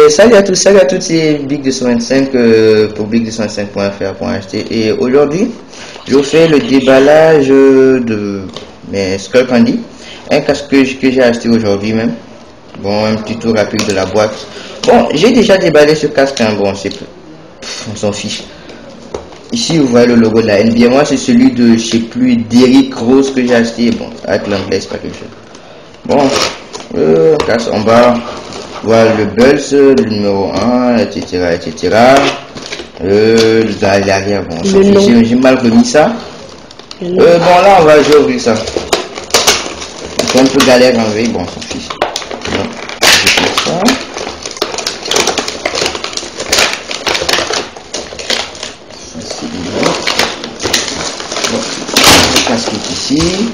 Euh, salut à tous, salut à toutes, c'est Big225 euh, pour big225.fr pour. Et aujourd'hui, je fais le déballage de mes Skull Candy, un casque que, j'ai acheté aujourd'hui même. Bon, un petit tour rapide de la boîte. Bon, j'ai déjà déballé ce casque, hein. bon, c'est on s'en fiche. Ici, vous voyez le logo de la NBA. Moi, c'est celui de, je sais plus, d'Eric Rose que j'ai acheté. Bon, avec l'anglais, c'est pas quelque chose. Bon, euh, casse en bas. Voilà le Buzz, le numéro 1, etc. etc. Euh, l'arrière, bon, j'ai mal remis ça. Euh, bon, là, on va ouvrir ça. C'est un peu galère à enlever, bon, s'en fiche. Je ça. Bon, casque ici.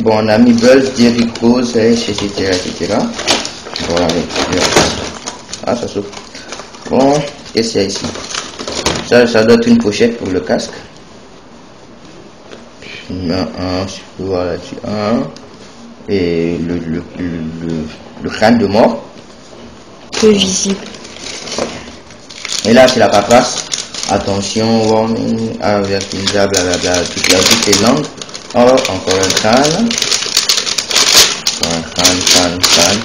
Bon, on a mis Buzz, Derrick Rose, etc. etc. Voilà, Ah, ça s'ouvre. Bon, qu'est-ce qu'il y a ici? Ça, ça doit être une pochette pour le casque. Un, là-dessus, un. Et le, le, le, le, crâne de mort. Peu visible. Et là, c'est la paperasse. Attention, warning, avertissable, blablabla, toutes, toutes les langues. Oh, encore un crâne. Un crâne, crâne, crâne.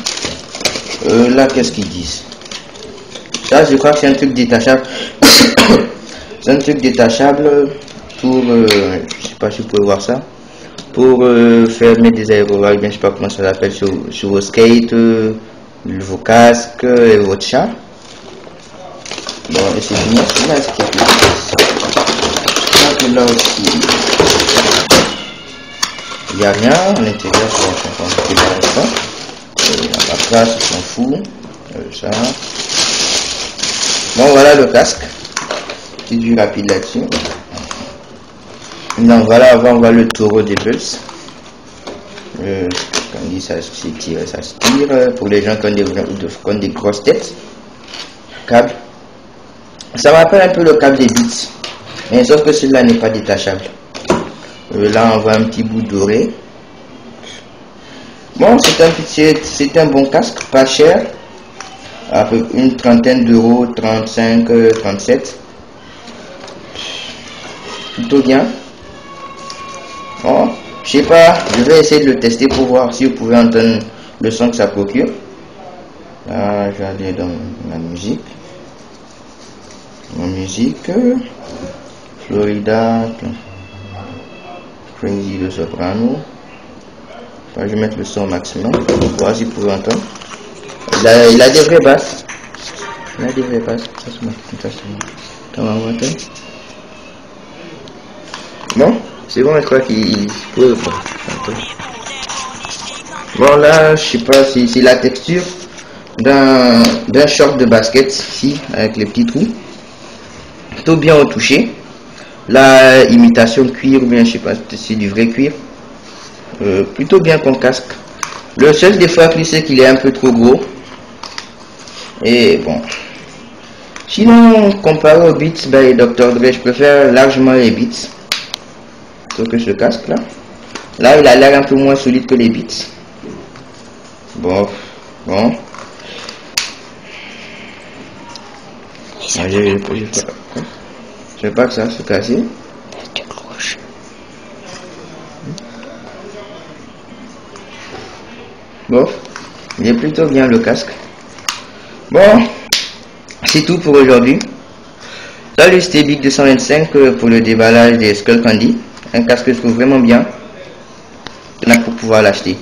Euh, là, qu'est-ce qu'ils disent? Ça, je crois que c'est un truc détachable. c'est un truc détachable pour, euh, je sais pas si vous pouvez voir ça, pour euh, mettre des aérobags, bien je sais pas comment ça s'appelle, sur, sur, vos skates, vos casques et votre chat. Bon, et c'est fini. Là, ce qu'il y a là aussi, il n'y a rien à l'intérieur, je la place, on s'en fout. Euh, ça. Bon, voilà le casque. Petit du rapide là-dessus. Non, voilà, avant, on voit le taureau des pulses. Euh, comme dit, ça se tire, ça se tire. Pour les gens qui ont des, qui ont des grosses têtes. Câble. Ça rappelle un peu le câble des bits. Mais sauf que celui-là n'est pas détachable. Euh, là, on voit un petit bout doré. Bon, c'est un, c'est un bon casque, pas cher, à peu une trentaine d'euros, 35, 37. Plutôt bien. Bon, je sais pas, je vais essayer de le tester pour voir si vous pouvez entendre le son que ça procure. Là, je vais dans la musique. La musique. Florida. Crazy de soprano je vais mettre le son au maximum voir si vous pouvez. Il a, il a des vraies basses. Il a des vraies basses. Ça, on entend Bon, c'est bon, je crois qu'il peut. Bon, là, je sais pas si c'est la texture d'un short de basket ici, avec les petits trous. Tout bien au toucher. La imitation cuir, ou bien je sais pas c'est du vrai cuir. Euh, plutôt bien comme casque. Le seul défaut c'est qu'il est un peu trop gros. Et bon. Sinon, comparé aux Beats by Dr. Dre, je préfère largement les Beats que ce casque là. Là, il a l'air un peu moins solide que les Beats. Bon, bon. Ah, je, je, pas que ça se casser. Bon, est plutôt bien le casque. Bon, c'est tout pour aujourd'hui. Salut, c'était Big 225 euh, pour le déballage des Skull Candy. Un casque que je trouve vraiment bien. Il pour pouvoir l'acheter.